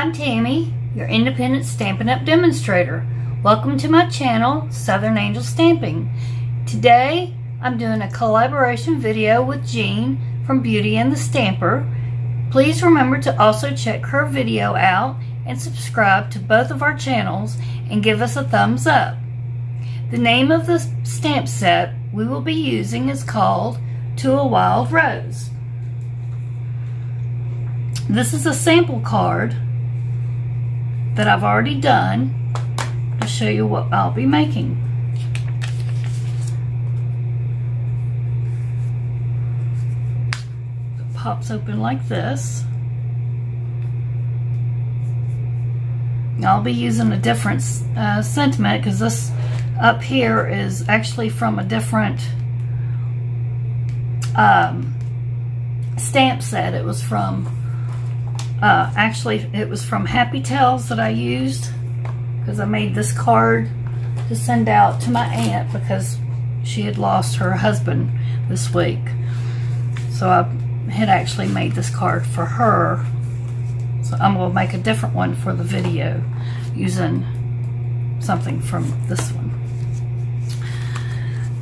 I'm Tammy, your independent Stampin' Up! demonstrator. Welcome to my channel, Southern Angels Stamping. Today, I'm doing a collaboration video with Jean from Beauty and the Stamper. Please remember to also check her video out and subscribe to both of our channels and give us a thumbs up. The name of the stamp set we will be using is called To a Wild Rose. This is a sample card that I've already done to show you what I'll be making. It pops open like this. I'll be using a different uh, sentiment because this up here is actually from a different um, stamp set. It was from uh, actually, it was from Happy Tales that I used because I made this card to send out to my aunt because she had lost her husband this week. So I had actually made this card for her. So I'm going to make a different one for the video using something from this one.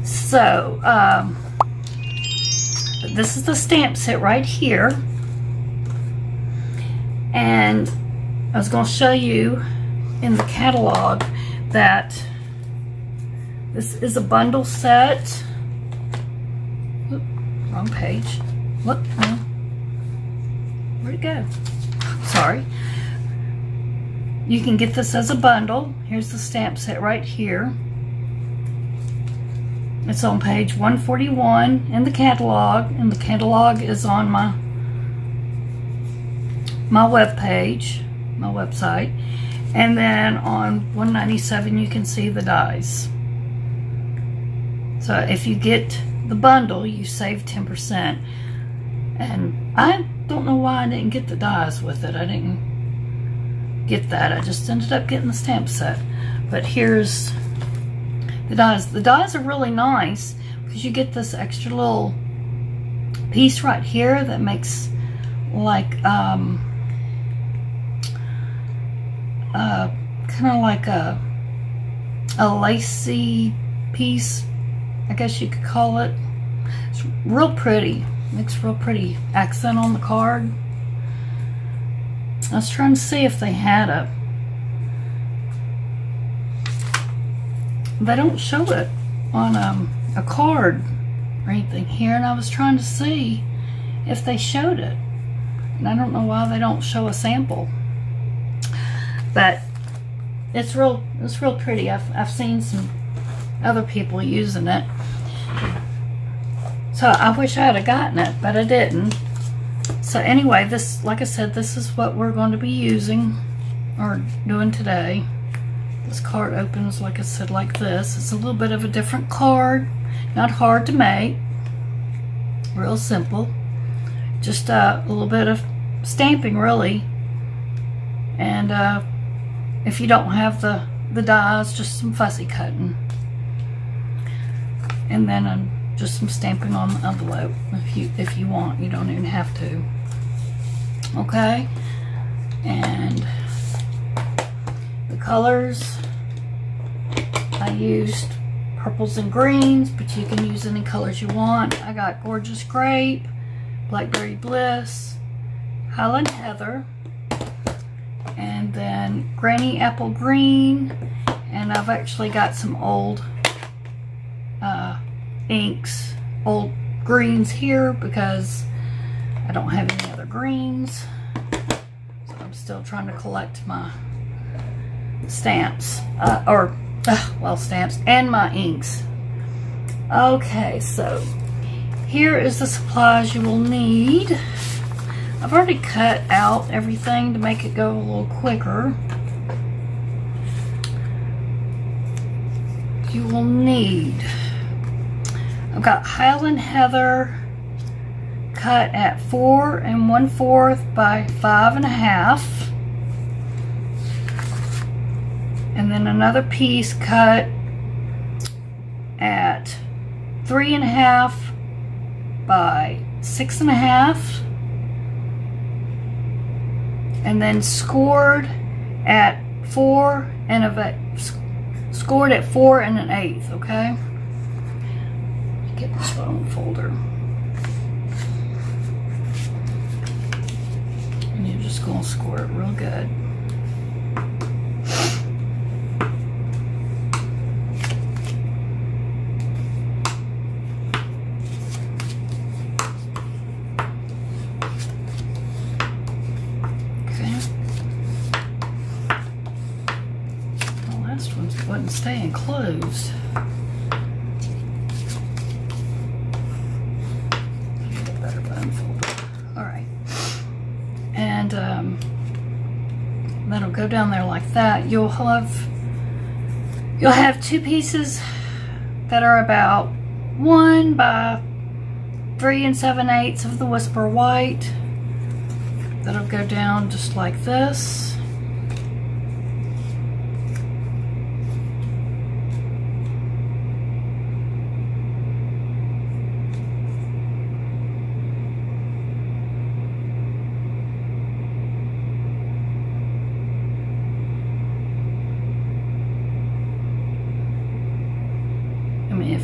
So, um, this is the stamp set right here. And I was going to show you in the catalog that this is a bundle set. Oop, wrong page. Look, where'd it go? Sorry. You can get this as a bundle. Here's the stamp set right here. It's on page 141 in the catalog, and the catalog is on my my web page, my website, and then on 197 you can see the dies. So if you get the bundle, you save 10%. And I don't know why I didn't get the dies with it. I didn't get that. I just ended up getting the stamp set. But here's the dies. The dies are really nice because you get this extra little piece right here that makes like um, uh, kind of like a, a lacy piece, I guess you could call it. It's real pretty. Makes real pretty accent on the card. I was trying to see if they had a... They don't show it on um, a card or anything here, and I was trying to see if they showed it. And I don't know why they don't show a sample. But it's real it's real pretty. I've, I've seen some other people using it. So I wish I had gotten it, but I didn't. So anyway, this, like I said, this is what we're going to be using or doing today. This card opens, like I said, like this. It's a little bit of a different card. Not hard to make. Real simple. Just uh, a little bit of stamping, really. And uh, if you don't have the, the dies, just some fussy cutting. And then um, just some stamping on the envelope if you, if you want. You don't even have to. Okay? And the colors, I used purples and greens, but you can use any colors you want. I got Gorgeous Grape, Blackberry Bliss, Highland Heather, and then Granny Apple Green, and I've actually got some old uh, inks, old greens here because I don't have any other greens. So I'm still trying to collect my stamps, uh, or, uh, well, stamps, and my inks. Okay, so here is the supplies you will need. I've already cut out everything to make it go a little quicker. You will need, I've got Highland Heather cut at four and one fourth by five and a half. And then another piece cut at three and a half by six and a half and then scored at four and a scored at four and an eighth, okay? Get this bone folder. And you're just gonna score it real good. Wasn't staying closed. And um, that'll go down there like that. You'll have you'll have two pieces that are about one by three and seven eighths of the Whisper White. That'll go down just like this.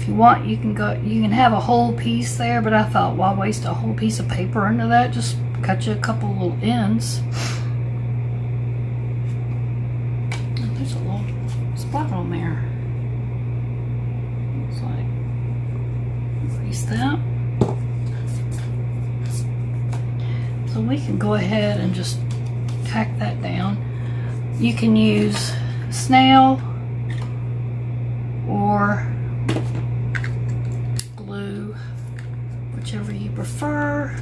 if you want, you can go, you can have a whole piece there, but I thought, why waste a whole piece of paper into that? Just cut you a couple little ends. There's a little spot on there. Looks like, erase that. So we can go ahead and just tack that down. You can use snail or whichever you prefer.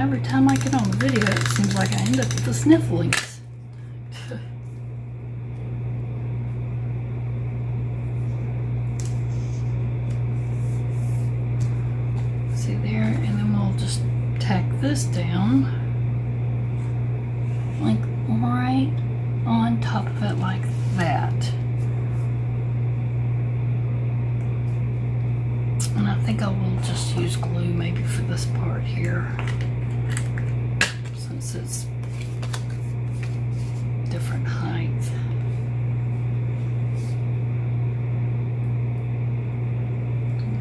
every time I get on the video, it seems like I end up with the snifflings. See there, and then we'll just tack this down, like right on top of it like that. And I think I will just use glue maybe for this part here it's different height.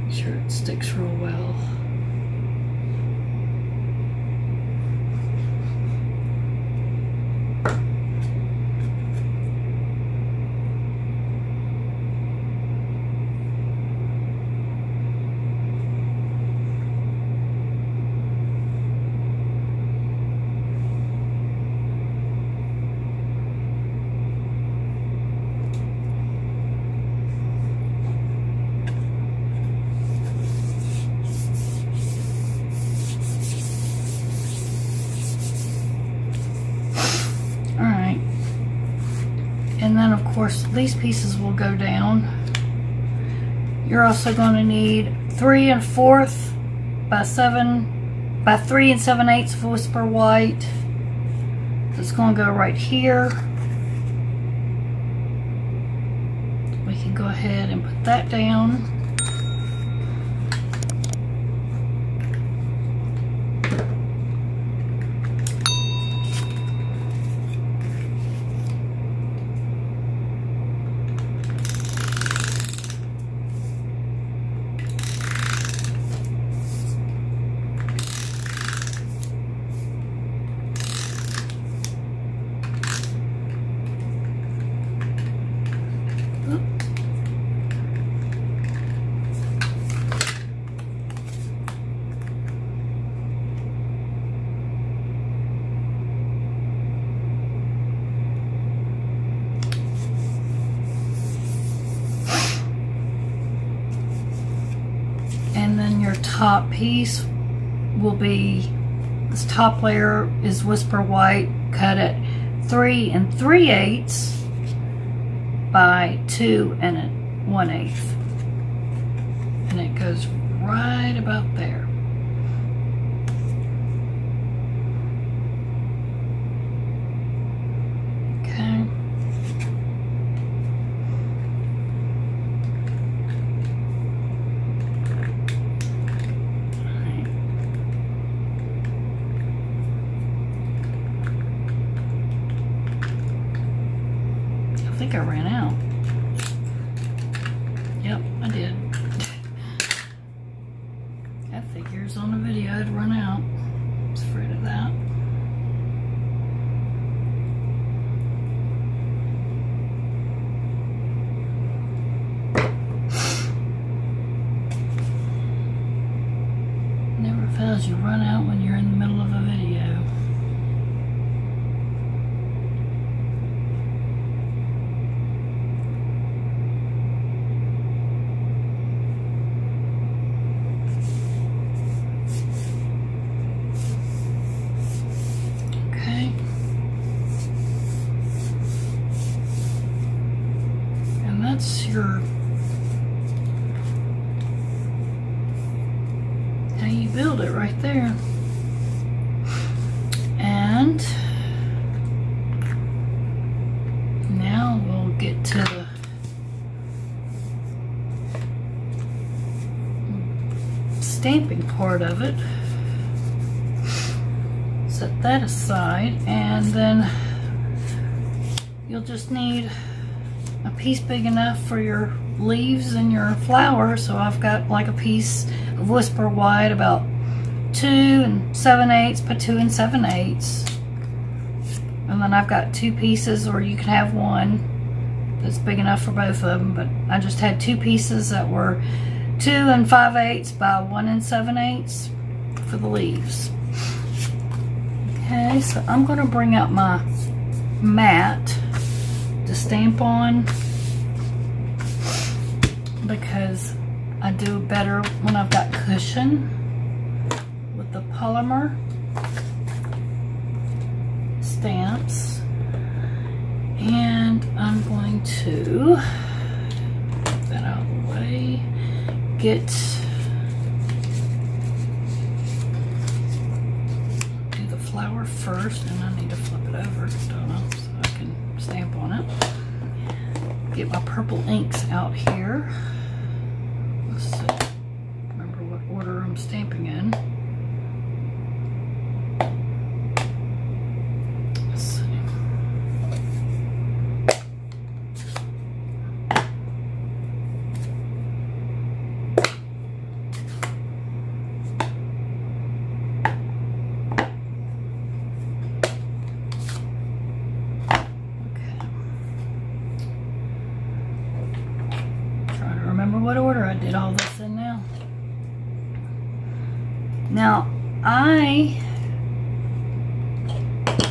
Make sure it sticks real well. course, these pieces will go down. You're also going to need three and fourth by seven, by three and seven eighths of Whisper White. It's going to go right here. We can go ahead and put that down. Top piece will be, this top layer is Whisper White cut at three and three eighths by two and a one eighth. And it goes right about there. Okay. Alright. I think I ran out. Yep, I did. That figures on the video I'd run out. I was afraid of that. Never fails, you run out when you're in the middle of a video. Okay. And that's your how you build it right there. And now we'll get to the stamping part of it. Set that aside and then you'll just need a piece big enough for your leaves and your flower. So I've got like a piece of Whisper White about two and seven eighths by two and seven eighths. And then I've got two pieces or you can have one that's big enough for both of them. But I just had two pieces that were two and five eighths by one and seven eighths for the leaves. Okay, so I'm gonna bring out my mat to stamp on because I do better when I've got cushion with the polymer stamps and I'm going to get that out of the way get do the flower first and I need to flip it over so I can stamp on it. Get my purple inks out here. Let's see. Remember what order I'm stamping in let's see Okay. Trying to remember what order I did all this in now. Now, I,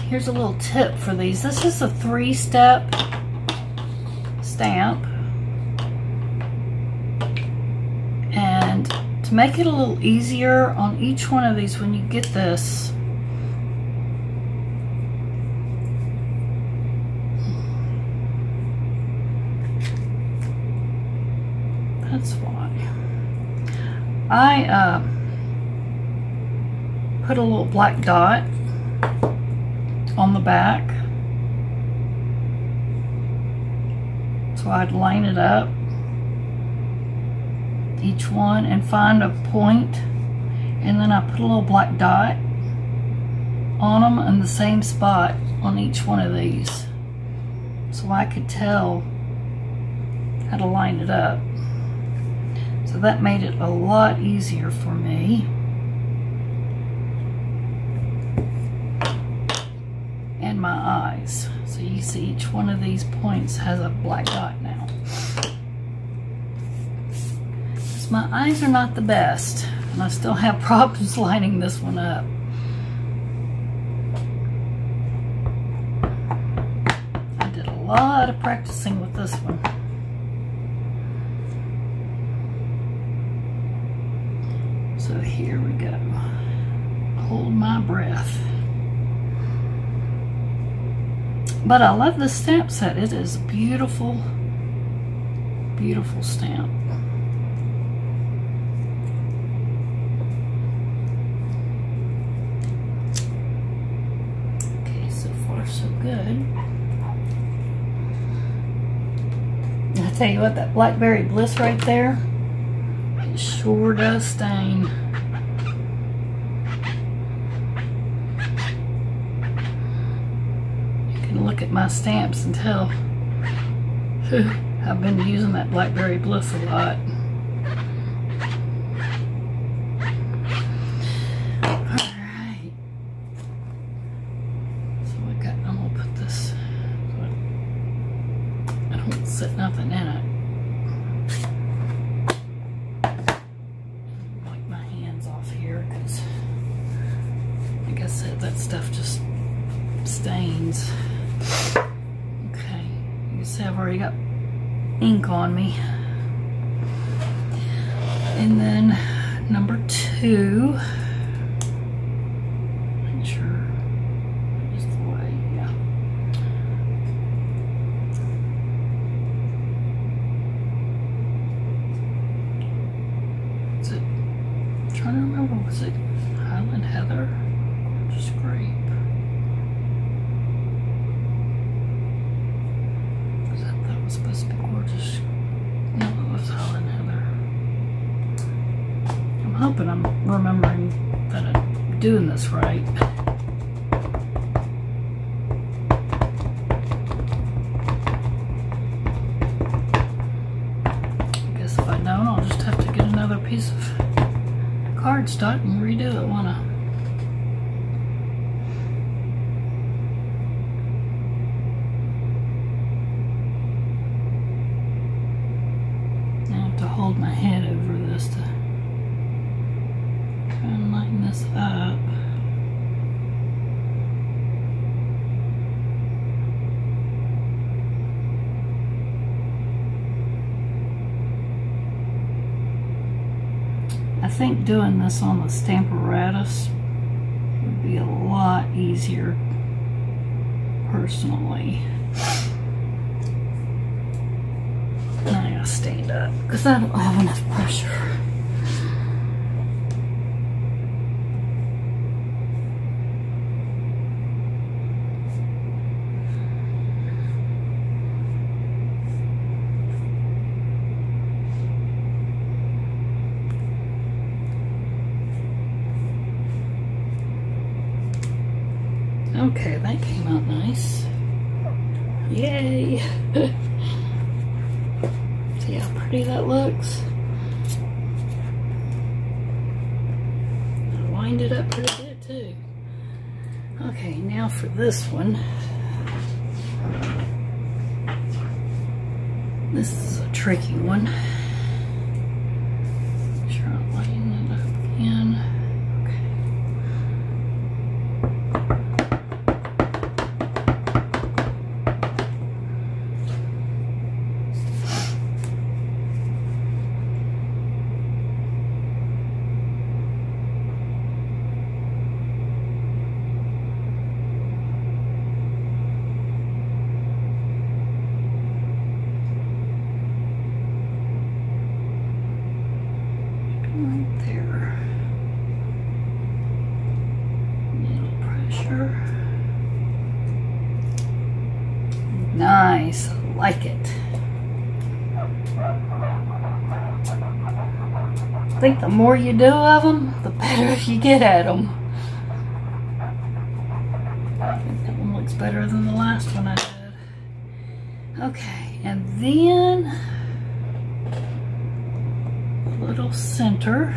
here's a little tip for these. This is a three-step stamp. And to make it a little easier on each one of these when you get this, That's why. I uh, put a little black dot on the back. So I'd line it up, each one, and find a point, and then I put a little black dot on them in the same spot on each one of these. So I could tell how to line it up. So that made it a lot easier for me. And my eyes. So you see each one of these points has a black dot now. So my eyes are not the best. And I still have problems lining this one up. I did a lot of practicing with this one. So here we go. Hold my breath. But I love this stamp set. It is beautiful, beautiful stamp. Okay, so far so good. I tell you what, that Blackberry Bliss right there, it sure does stain. Look at my stamps and tell I've been using that Blackberry Bliss a lot. Cardstock and redo it, won't I? hold my head over this to try and lighten this up. I think doing this on the Stamparatus would be a lot easier personally. I gotta stand up because I don't have enough pressure. Okay, that came out nice. Yay! See how pretty that looks? I wind it up pretty good too. Okay, now for this one. This is a tricky one. Make sure I line it up again. right there. Little pressure. Nice, like it. I think the more you do of them, the better you get at them. I think that one looks better than the last one I did. Okay, and then little center.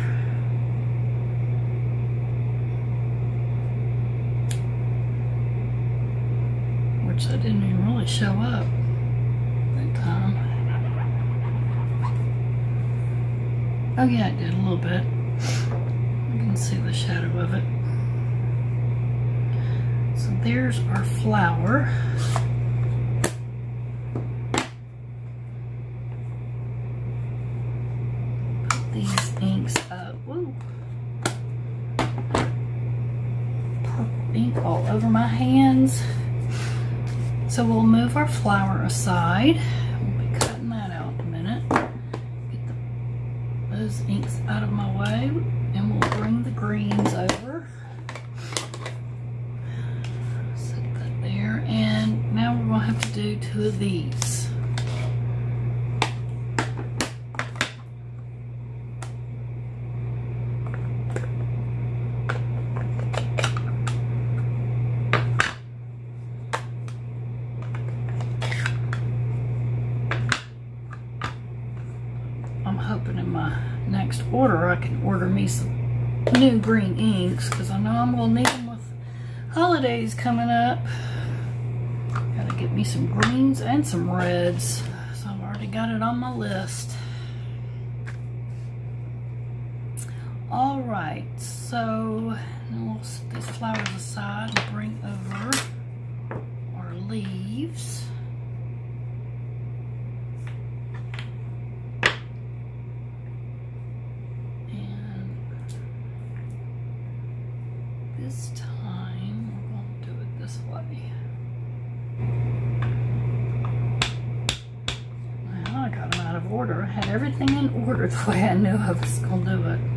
Which I didn't even really show up that time. Oh yeah, it did a little bit. You can see the shadow of it. So there's our flower. Put these inks up. Woo. Purple ink all over my hands. So we'll move our flower aside. We'll be cutting that out in a minute. Get the, those inks out of my way and we'll bring the greens over. Set that there and now we're going to have to do two of these. order, I can order me some new green inks because I know I'm going to need them with holidays coming up. Gotta get me some greens and some reds. So I've already got it on my list. All right, so we'll set these flowers aside and bring over our leaves. Everything in order the way I knew I was going to do it.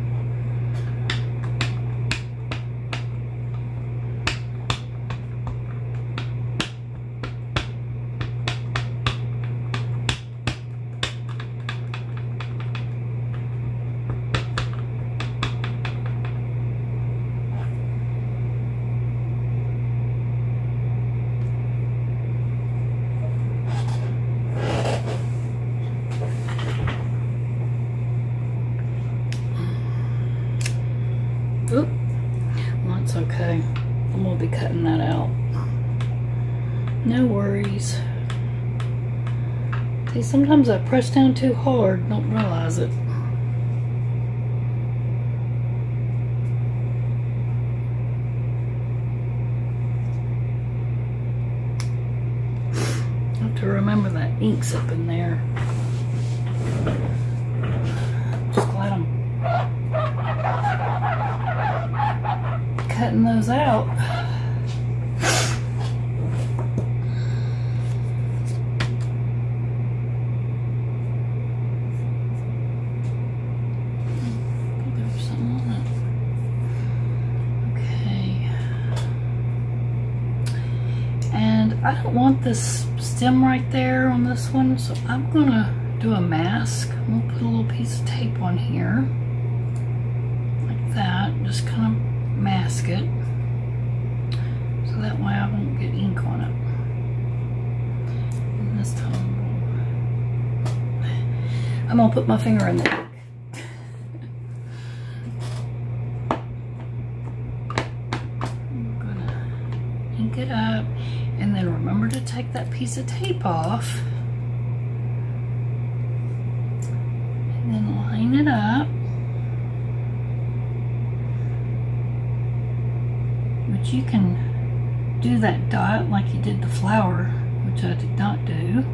I press down too hard, don't realize it. Have to remember that ink's up in there. Just glad I'm cutting those out. I don't want this stem right there on this one, so I'm gonna do a mask. I'm gonna put a little piece of tape on here, like that, just kind of mask it, so that way I won't get ink on it. And this time, I'm gonna put my finger in there. take that piece of tape off and then line it up. But you can do that dot like you did the flower, which I did not do.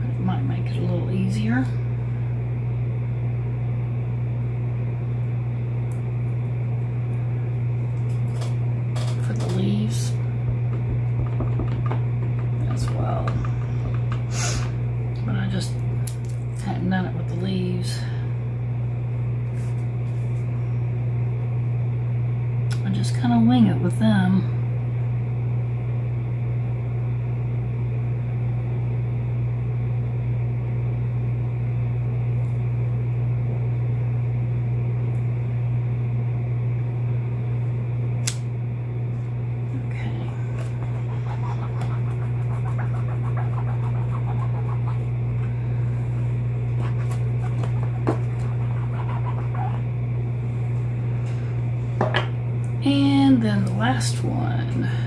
But it might make it a little easier. Last one.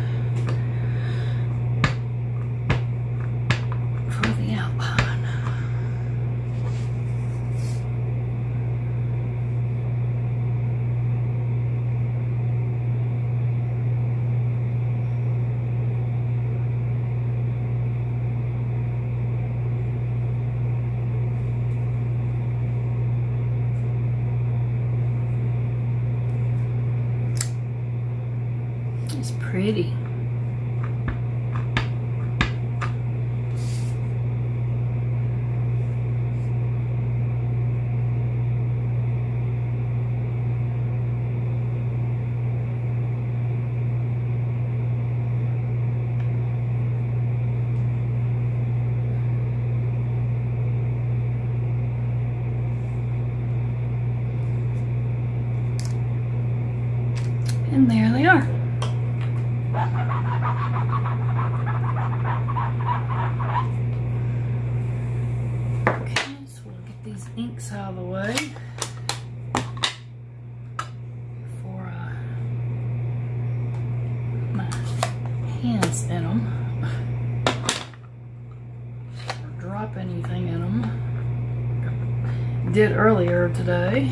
Did earlier today.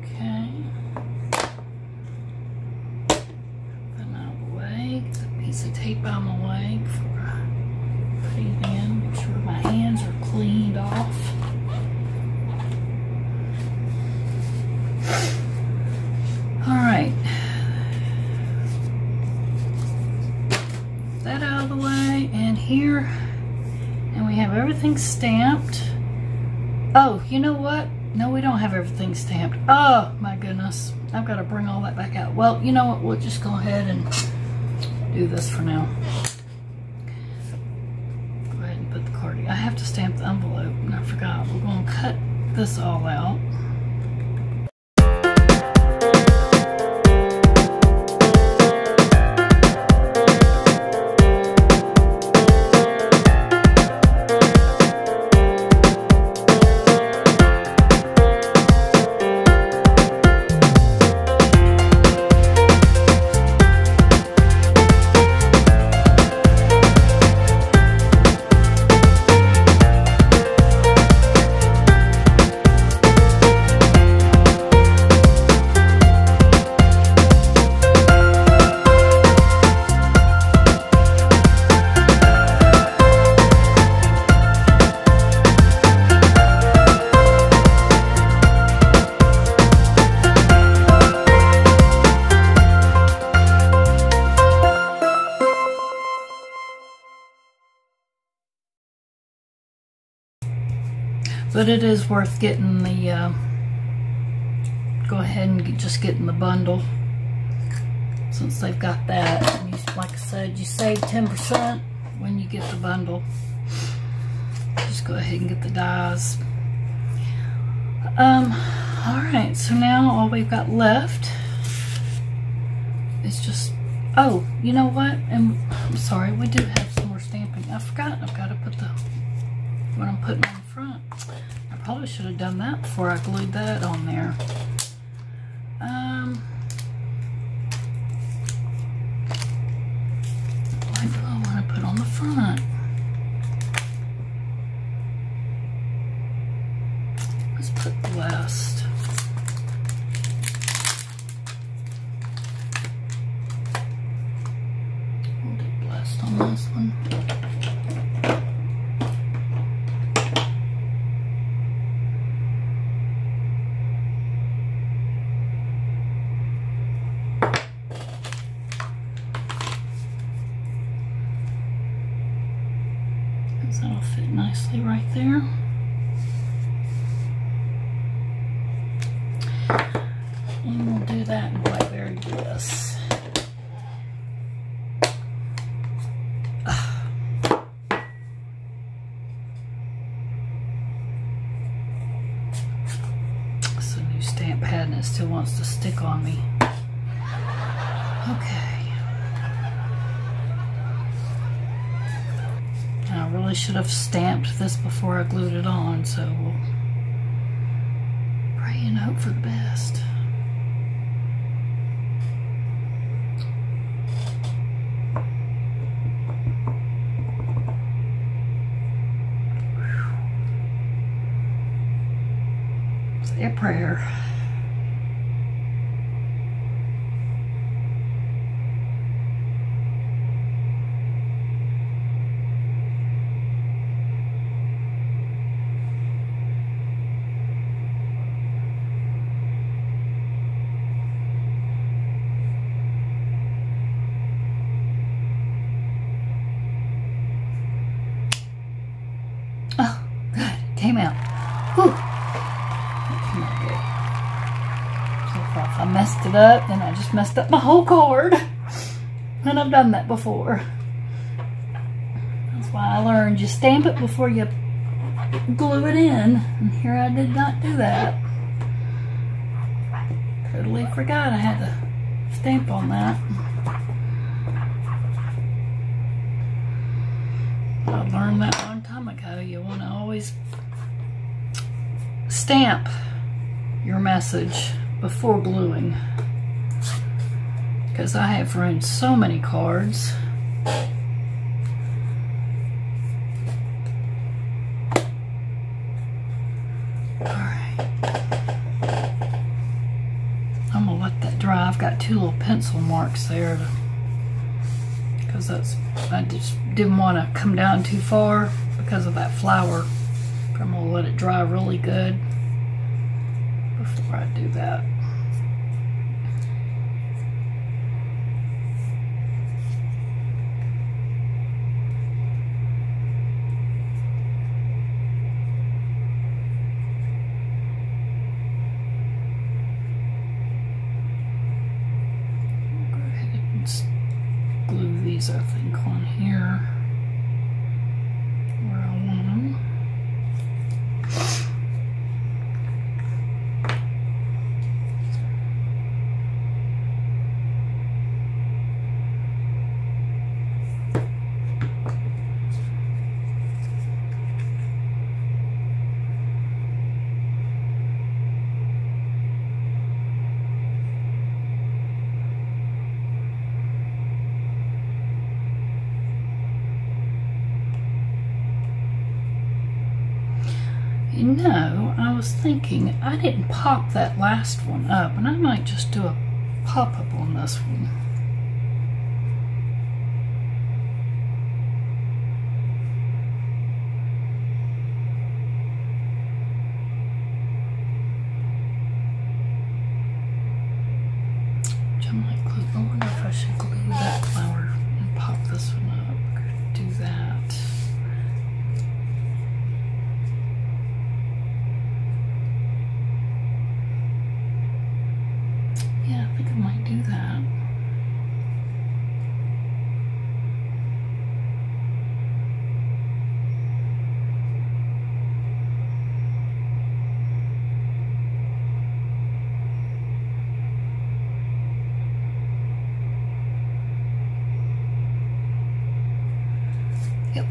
Okay. Put them out of the way. Get the piece of tape out of my way before I put anything in. Make sure my hands are cleaned off. Alright. That out of the way. And here, and we have everything stamped. Oh, you know what? No, we don't have everything stamped. Oh, my goodness. I've got to bring all that back out. Well, you know what? We'll just go ahead and do this for now. Go ahead and put the card. I have to stamp the envelope, and I forgot. We're going to cut this all out. But it is worth getting the, uh, go ahead and get, just getting the bundle since they've got that. And you, like I said, you save 10% when you get the bundle. Just go ahead and get the dies. Um, alright, so now all we've got left is just, oh, you know what? And I'm sorry, we do have some more stamping. I forgot, I've got to put the, what I'm putting on the front. I probably should have done that before I glued that on there. Um, what do I want to put on the front? Let's put blessed. We'll do blessed on this one. Because that'll fit nicely right there. And we'll do that in Blackberry Bliss. It's a new stamp pad and it still wants to stick on me. Okay. I really should have stamped this before I glued it so we'll pray and hope for the best. Up, then I just messed up my whole card. And I've done that before. That's why I learned you stamp it before you glue it in. And here I did not do that. Totally forgot I had to stamp on that. I learned that long time ago. You want to always stamp your message before gluing. Because I have ruined so many cards. Alright. I'm going to let that dry. I've got two little pencil marks there because that's I just didn't want to come down too far because of that flower. I'm gonna let it dry really good before I do that. Go ahead and s- glue these, I think, on here where I want them. You know, I was thinking I didn't pop that last one up, and I might just do a pop up on this one. Which I. I wonder if I should glue that flower and pop this one up. Do that. Yeah, I think I might do that. Yep.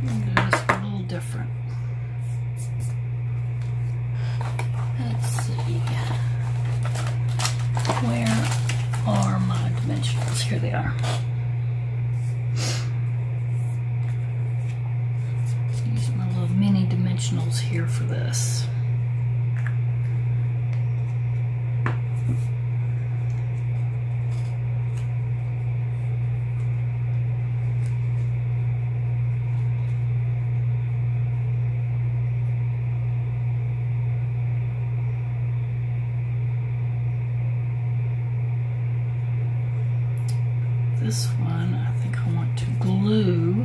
I'm gonna do this a little different. Let's see. Where are my dimensionals? Here they are. Use my little mini dimensionals here for. This one, I think I want to glue.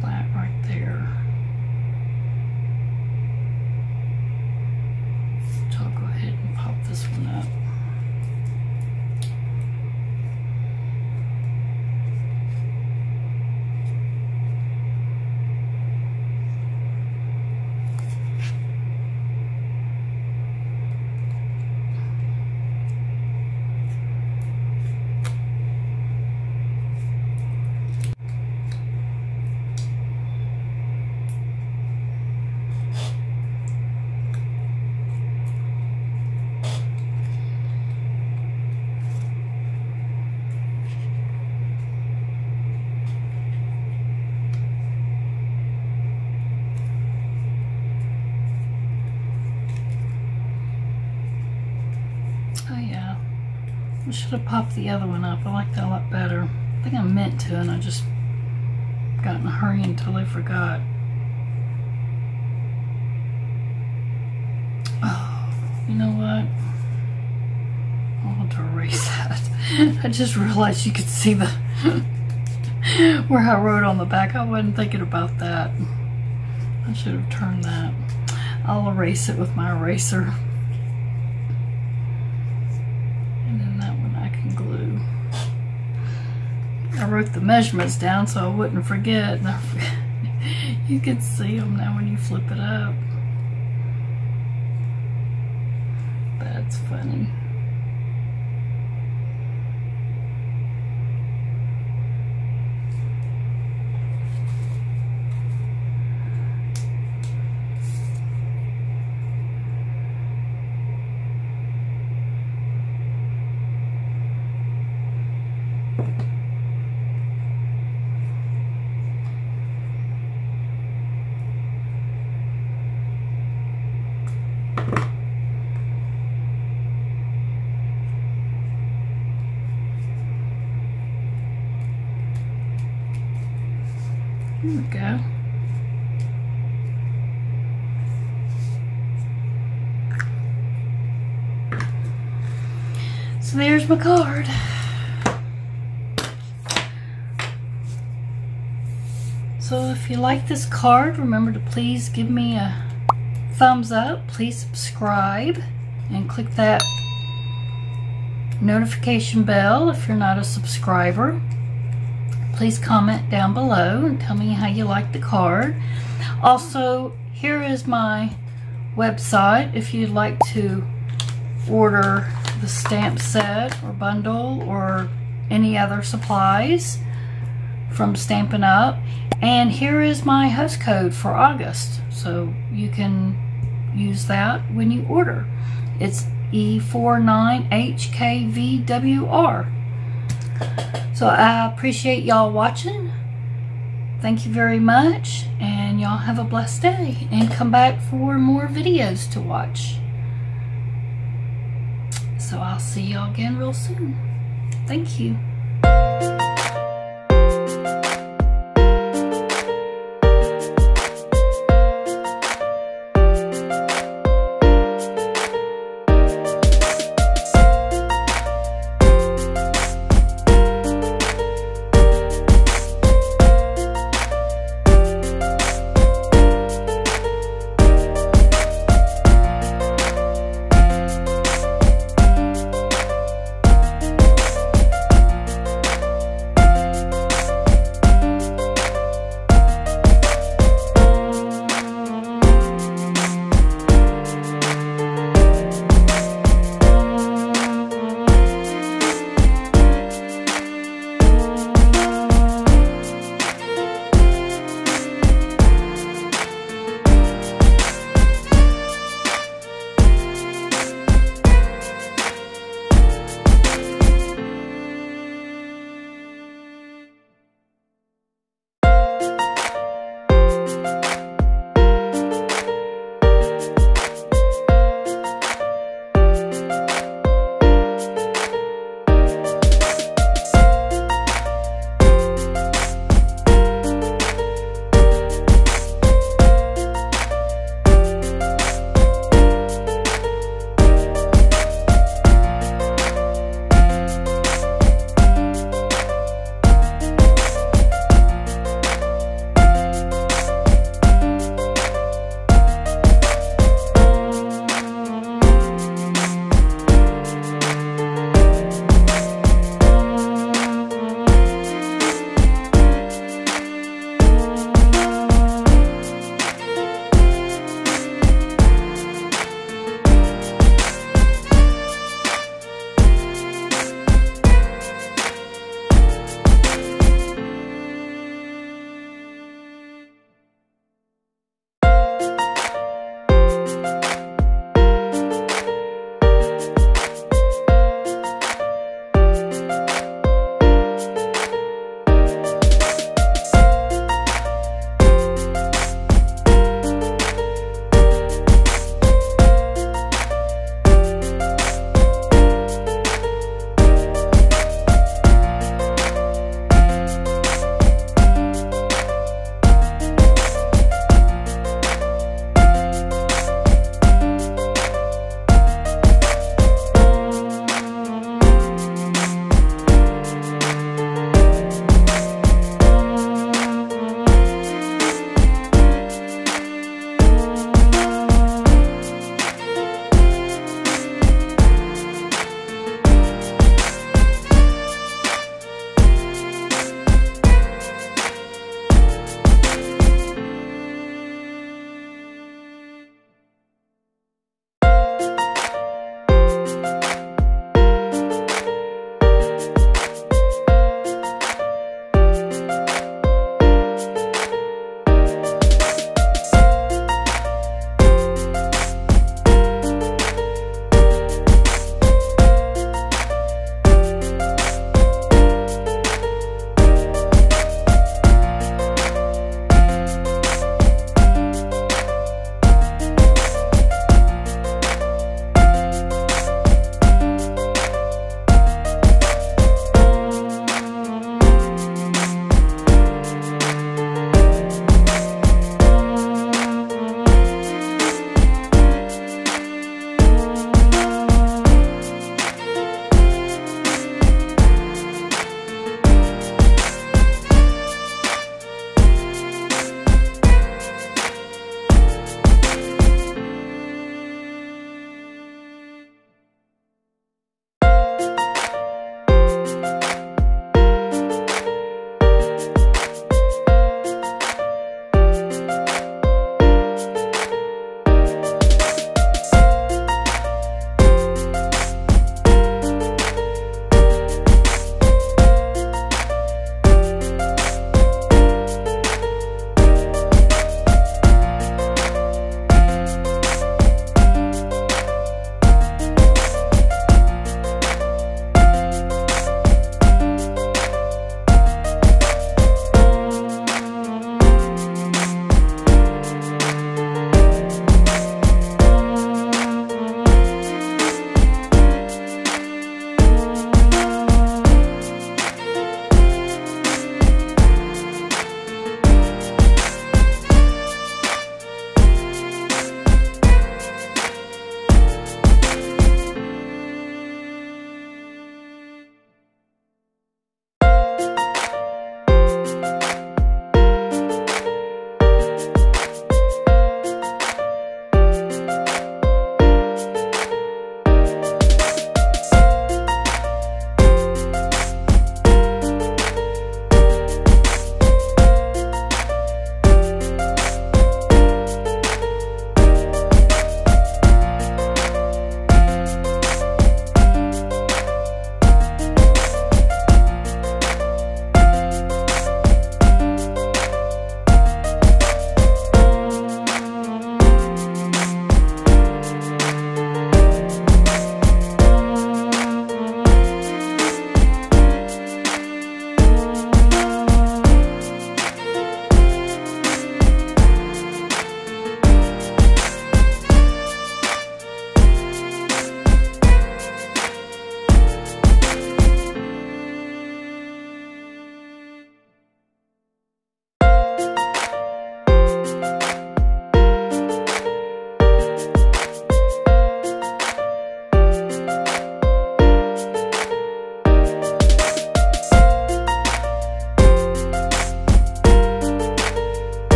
Flat right there. So I'll go ahead and pop this one up. Oh yeah. I should have popped the other one up. I like that a lot better. I think I meant to and I just got in a hurry and totally forgot. Oh, you know what? I want to erase that. I just realized you could see the where I wrote on the back. I wasn't thinking about that. I should have turned that. I'll erase it with my eraser. And then that one I can glue. I wrote the measurements down so I wouldn't forget. you can see them now when you flip it up. That's funny. There we go. There's my card. So if you like this card, remember to please give me a thumbs up. Please subscribe and click that notification bell if you're not a subscriber please comment down below and tell me how you like the card. Also, here is my website if you'd like to order the stamp set or bundle or any other supplies from Stampin' Up. And here is my host code for August. So you can use that when you order. It's E49HKVWR. So I appreciate y'all watching. Thank you very much. And y'all have a blessed day. And come back for more videos to watch. So I'll see y'all again real soon. Thank you.